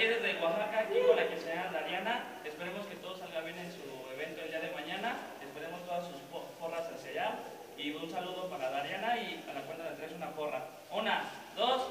talleres de Oaxaca aquí con la quinceañera Dariana. Esperemos que todo salga bien en su evento el día de mañana. Esperemos todas sus porras hacia allá. Y un saludo para Dariana y a la cuenta de tres una porra. Una, dos,